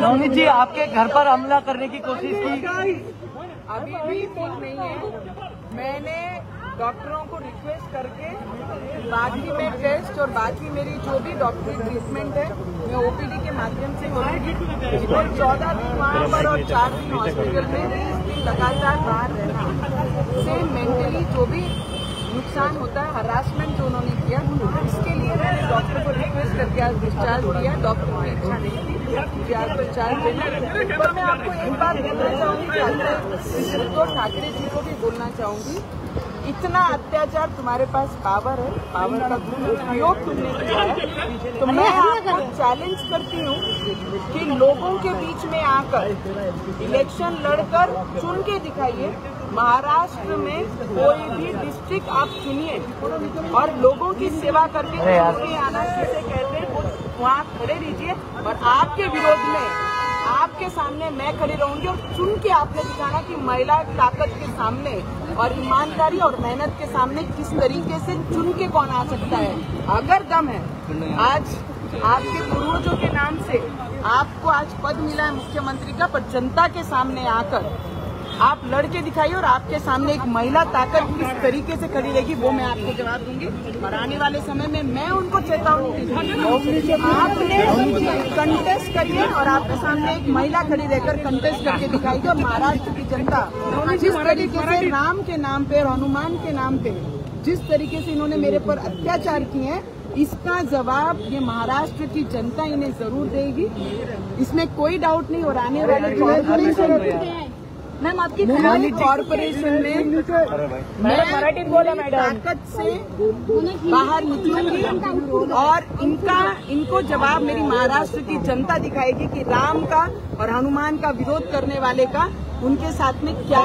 नवनीत जी, आपके घर पर हमला करने की कोशिश की। अभी भी ठीक नहीं है। मैंने डॉक्टरों को रिक्वेस्ट करके बाकी में टेस्ट और बाकी मेरी जो भी डॉक्टरी ट्रीटमेंट है, मैं ओपीडी के माध्यम से करूँगी। और चौदह दिन वहाँ पर और चार दिन हॉस्पिटल में बीस दिन लगातार बाहर रहना। से मेंटली जो भी नुकसान होता है हरासमेंट जो उन्होंने किया डॉक्टर को रिक्वेस्ट करके आज डिस्चार्ज दिया डॉक्टर की इच्छा नहीं थी आज डिस्चार्ज देना पर मैं आपको एक बात बोलना चाहूँगी उद्धव ठाकरे जी को भी बोलना चाहूँगी इतना अत्याचार तुम्हारे पास पावर है पावर का दुरुपयोग तुमने किया है। तो मैं आपको चैलेंज करती हूँ कि लोगों के बीच में आकर इलेक्शन लड़कर चुन के दिखाइए महाराष्ट्र में कोई भी डिस्ट्रिक्ट आप चुनिए और लोगों की सेवा करके आना कहते हैं वहाँ खड़े रहिए और आपके विरोध में आपके सामने मैं खड़ी रहूँगी और चुन के आपने दिखाना कि महिला ताकत के सामने और ईमानदारी और मेहनत के सामने किस तरीके से चुन के कौन आ सकता है। अगर दम है, आज आपके पूर्वजों के नाम से आपको आज पद मिला है मुख्यमंत्री का, पर जनता के सामने आकर आप लड़के दिखाइए और आपके सामने एक महिला ताकत किस तरीके से खड़ी रहेगी, वो मैं आपको जवाब दूँगी। और आने वाले समय में मैं उनको चेतावनी आपने कंटेस्ट करिए और आपके सामने एक महिला खड़ी रहकर कंटेस्ट करके दिखाएगी। और महाराष्ट्र की जनता जिस तरीके से राम के नाम पे और हनुमान के नाम पे जिस तरीके से इन्होंने मेरे पर अत्याचार किए हैं, इसका जवाब ये महाराष्ट्र की जनता इन्हें ज़रूर देगी। इसमें कोई डाउट नहीं और आने वाले मैम आपकी कॉर्पोरेशन में मैं मराठी बोला मैडम। ताकत से बाहर निकलूँगी और इनका इनको जवाब मेरी महाराष्ट्र की जनता दिखाएगी कि राम का और हनुमान का विरोध करने वाले का उनके साथ में क्या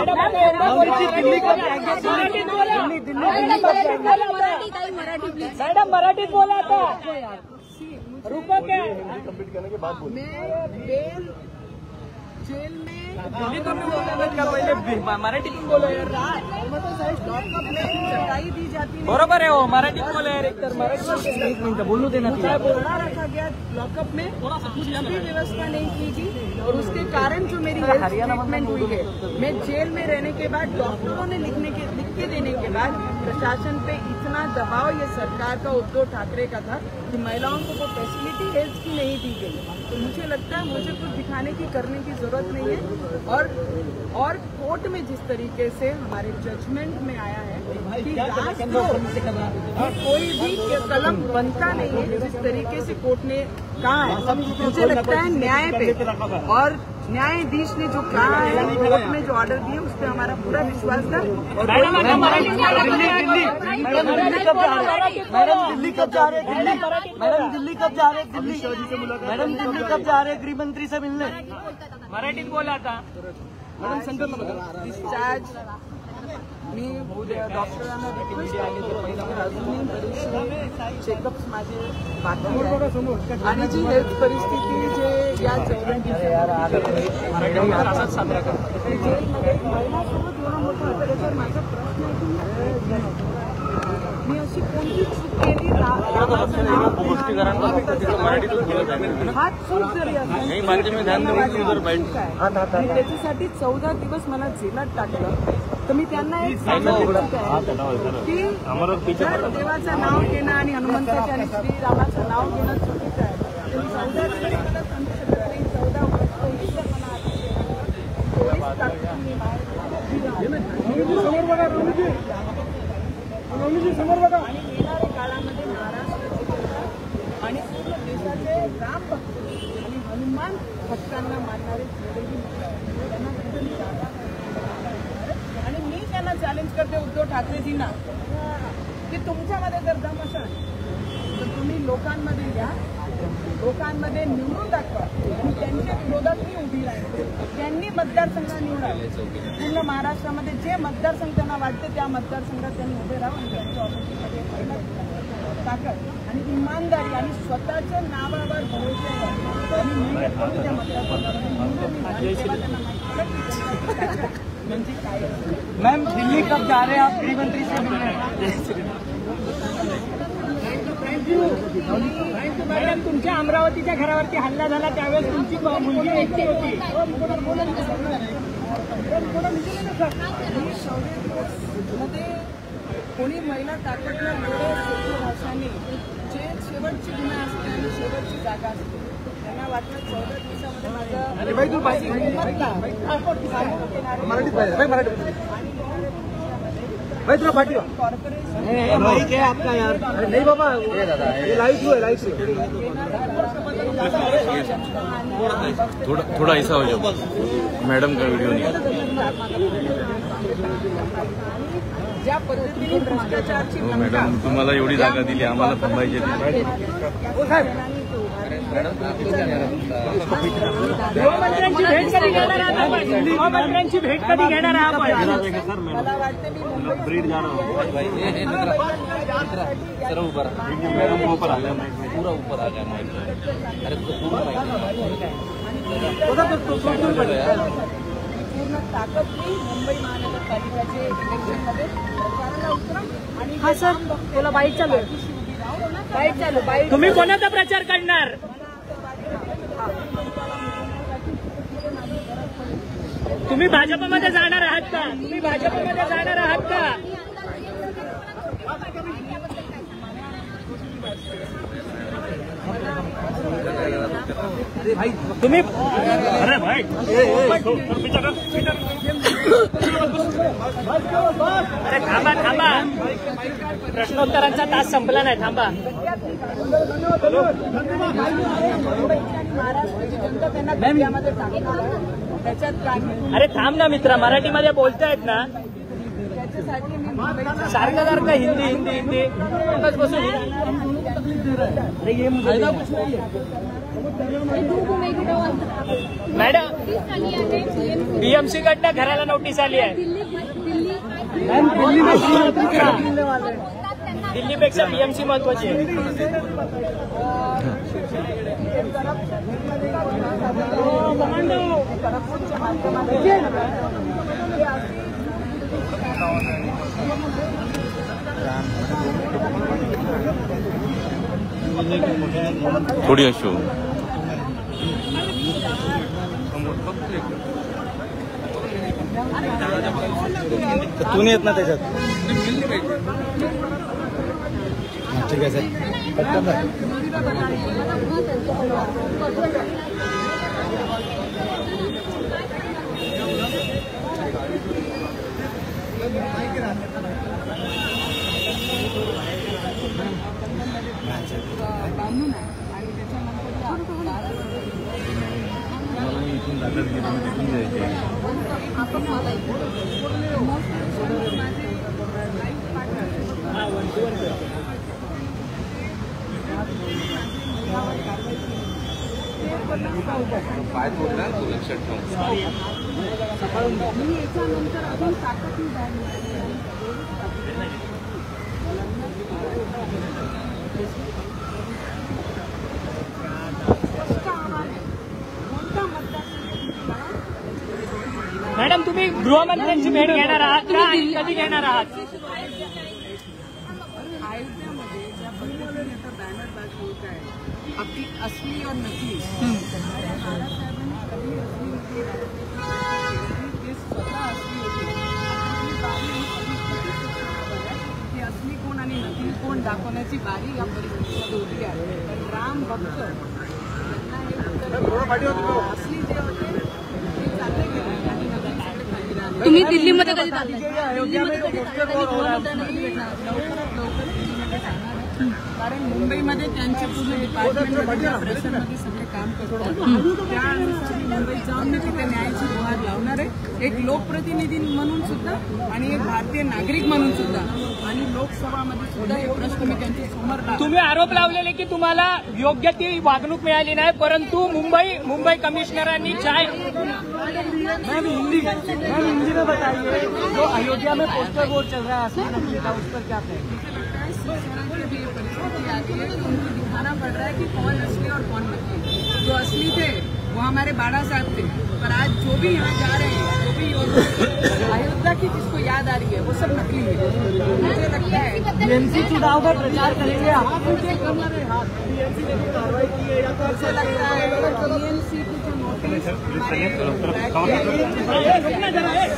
मैडम मराठी बोला। आता रुको क्या? मैं बेल जेल में दिल्ली तो नहीं बोला यार लॉकअप में सताई दी जाती है बरोबर आहे हो मराठीत बोला यार एक तर मराठी एक मिनिट बोलू दे ना तिला बोलना रखा गया लॉकअप में? अभी व्यवस्था नहीं की थी और उसके कारण जो मेरी हेल्थ ट्रीटमेंट हुई है मैं जेल में रहने के बाद डॉक्टरों ने लिखने के लिख के देने के बाद प्रशासन पे इतना दबाव ये सरकार का उद्धव ठाकरे का था कि महिलाओं को वो फैसिलिटी हेल्थ की नहीं दी गई। तो मुझे लगता है मुझे कुछ दिखाने की करने की ज़रूरत नहीं है। और और कोर्ट में जिस तरीके से हमारे जजमेंट में आया है कि लास्ट कोई भी कलम बनता नहीं है जिस तरीके से कोर्ट ने कहा है मुझे लगता है न्याय पे और न्यायाधीश ने जो कहा है कोर्ट में जो ऑर्डर दिए उस पर हमारा पूरा विश्वास था। और मैडम दिल्ली कब जा रहे मैडम दिल्ली कब जा रहे मैडम दिल्ली कब जा रहे दिल्ली। मैडम दिल्ली कब जा रहे गृह मंत्री से मिलने। मराठीत बोला था। मैडम संकल्प डिस्चार्ज मी डॉक्टरांना रिक्वेस्ट केली अजूनही बरेचसे चेकअप्स माझे बाकी. आणि जी हेल्थ परिस्थिती जे या माझा प्रश्न मी अशी कोणती चूक केली? चूक जरी असली त्याच्यासाठी चौदा दिवस मला जेलात टाकलं. तर मी त्यांना एक सांगत इच्छित. आहे की जर देवाचं नाव घेणं आणि हनुमंताचं आणि श्रीरामाचं नाव घेणं चुकीचं आहे तर मी चौदा दिवस मला सांगू शकत नाही चौदा वर्ष इथं मला चोवीस तारखेला मी बाहेर आणि येणाऱ्या काळामध्ये महाराष्ट्राचे जनता आणि पूर्ण देशाचे राम भक्त आणि हनुमान भक्तांना मानणारे चॅलेंज करते उद्धव ठाकरेजींना. की तुमच्यामध्ये जर दम असेल तर तुम्ही लोकांमध्ये या. लोकांमध्ये निवडून दाखवा. आणि त्यांच्या विरोधात मी उभी राहील त्यांनी मतदारसंघ निवडावे पूर्ण महाराष्ट्रामध्ये जे मतदारसंघ त्यांना वाटते त्या मतदारसंघात त्यांनी उभे राहून त्यांच्या ऑफिसमध्ये ताकद आणि इमानदारी आणि स्वतःच्या नावावर भरोश्यावर आणि त्या मतदारसंघामध्ये. निवडून त्यांना माहिती मैम, दिल्ली कब जा रहे हैं आप? गृह मंत्री से मिलने मॅडम, तुमच्या अमरावतीच्या घरावरती हल्ला झाला, त्यावेळेस तुमची मुलगी एकटी होती. मध्ये कोणी महिला ताकदनं लढे सोप्या जे शेवटची गुन्हा असते आणि शेवटची जागा भाई तुला माईक है आपका यार. अरे नहीं बाबा ये लाइट हुआ लाइट से थोड़ा थोड़ा ऐसा हो जाओ. मैडम का वीडियो नहीं? है ज्या पद्धतीने भ्रष्टाचारची हो तुम्हाला एवढी जागा दिली आम्हाला थांबायची नाही. गृहमंत्र्यांची भेट कधी घेणार आहात आपण? गृहमंत्र्यांची भेट कधी घेणार आहात आपण? मला वाटतं मी मुंबईत पूर्ण ताकद मी मुंबई महानगरपालिकाचे इलेक्शनमध्ये प्रचाराला उतरा आणि हा सर. त्याला बाईट चालू बाईट चालू बाईट तुम्ही कोणाचा प्रचार करणार? तुम्ही भाजपमध्ये जाणार आहात का? तुम्ही भाजपमध्ये जाणार आहात का? तुम्ही अरे भाई अरे थांबा थांबा. प्रश्नोत्तरांचा तास संपला नाही थांबा. अरे थांब ना मित्रा मराठीमध्ये बोलतायत ना सारखं सारखं हिंदी हिंदी हिंदी बस बसून मॅडम बीएमसी कडनं घराला नोटीस आली आहे दिल्लीपेक्षा बीएमसी महत्वाची आहे थोडी अशी हो. तू नाही येत ना त्याच्यात हा, ठीक आहे सर पटकन जा. बांधून आहे आणि त्याच्यानंतर मला मी इथून जागा दिली तुम्ही तिथून जायचे पाय तोडला तो लक्षात ठेव. मी याच्यानंतर अजून ताकद मी द्यायला मॅडम, तुम्ही गृहमंत्र्यांची भेट घेणार आहात का? आणि कधी घेणार आहात अयोध्यामध्ये ज्या पद्धतीने आता बॅनरबाजी होत आहे आपली असली और नकली बाळासाहेबांनी कधी असली नकली राजकारणात ते स्वतः असली होती आपली बारी ही की असली कोण आणि नकली कोण दाखवण्याची बारी या परिस्थितीमध्ये उभी आहे. पण राम भक्त यांना असली जे होते ते चालले गेले आणि नकली सगळे खाली राहिले. तुम्ही दिल्लीमध्ये कधी दिल्लीमध्ये. कारण मुंबईमध्ये त्यांचे पूर्ण डिपार्टमेंट प्रेशरमध्ये सगळे काम करतात. त्यानुसार मी मुंबईत जाऊन मी तिथे न्यायाची गुहार लावणार आहे. एक लोकप्रतिनिधी म्हणून सुद्धा आणि एक भारतीय नागरिक म्हणून सुद्धा. आणि लोकसभामध्ये सुद्धा हे प्रश्न मी त्यांच्यासमोर तुम्ही आरोप लावलेले की तुम्हाला योग्य ती वागणूक मिळाली नाही परंतु मुंबई मुंबई कमिशनरांनी चाय मैम हिंदी मैम हिंदी में बताइए जो अयोध्या में पोस्टर बोर्ड चल रहा है का उस पर क्या कहेंगे? परिस्थिति लिए है कि उनको दिखाना पड़ रहा है कि कौन असली और कौन नकली जो असली थे वो हमारे बाड़ा साहब थे। पर आज जो भी यहाँ जा रहे हैं जो भी अयोध्या की जिसको याद आ रही है वो सब नकली है। मुझे लगता है टीएमसी चुनाव का प्रचार करेंगे आप? मुझे लगता है टीएमसी क्यों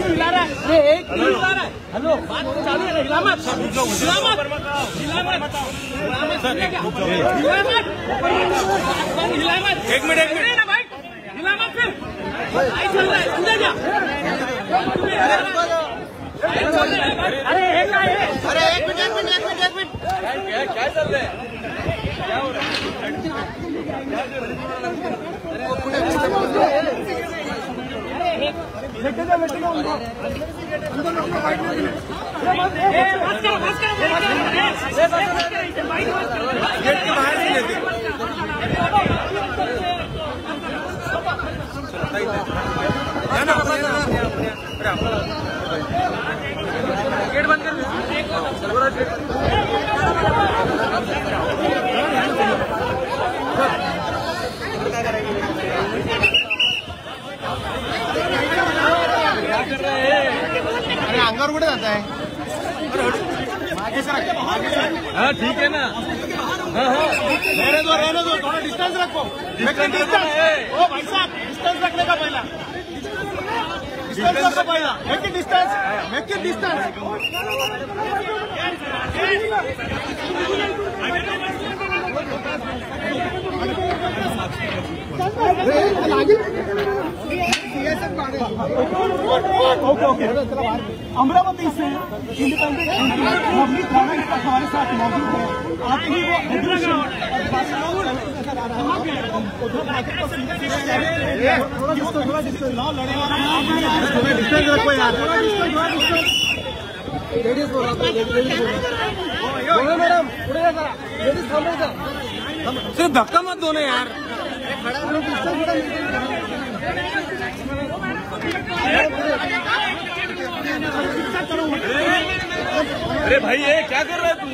हिला रहा है अरे एक क्यों हिला। रहा है हेलो बात चालू है हिला मत हिला मत हिला मत हिला मत हिला मत एक मिनट एक मिनट। भाई हिला मत फिर चल रहा है समझा क्या अरे एक अरे मिनट एक मिनट एक मिनट एक मिनट। क्या चल रहा है? ए, बस करो, ए, भाई बस करो गेट के बाहर नहीं लेते गेट बंद कर अरे अंगावर कुठे जात आहे हाँ ठीक है ना हाँ हाँ रहने दो रहने दो थोड़ा डिस्टेंस रखो मैं ओ भाई साहब डिस्टेंस रखने का पहला डिस्टेंस रखो पहला make it distance make it distance Amravati से इंडिपेंडेंट पब्लिक गवर्नमेंट हमारे साथ मौजूद है। ही वो लेडीज़ लेडीज़. सिर्फ़ धक्का मत दो ना यार. अरे भाई ये क्या कर रहा है तू?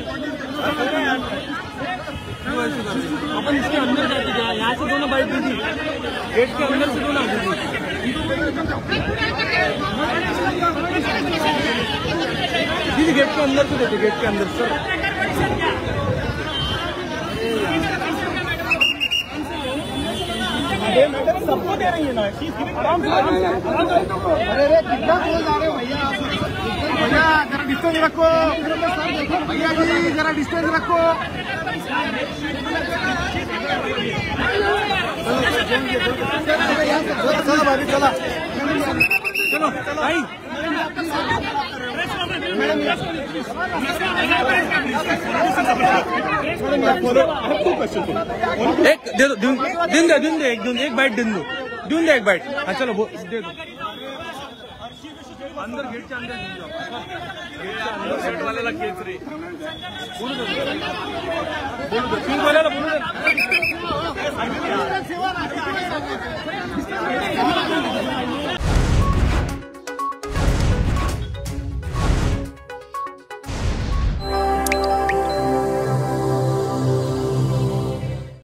अपन इसके अंदर जाते थे यहाँ से दोनों बाइक दी थी गेट के अंदर से दोनों आती थी दीदी गेट के अंदर से देते गेट के अंदर सर सबको दे रही है ना अरे अरे कितना क्लोज आ रहे हो भैया भैया जरा डिस्टेंस रखो भैया जी जरा डिस्टेंस रखो चला भाभी चला चलो भाई एक, दे दो, दिन दे दिन दे, एक, दिन एक बाइट दिन दो। दिन दे एक बाइट हाँ चलो दे दो। अंदर गेट के अंदर सेट वाले लग केच रे बोल दो बोल दो तीन वाले लग बोल दो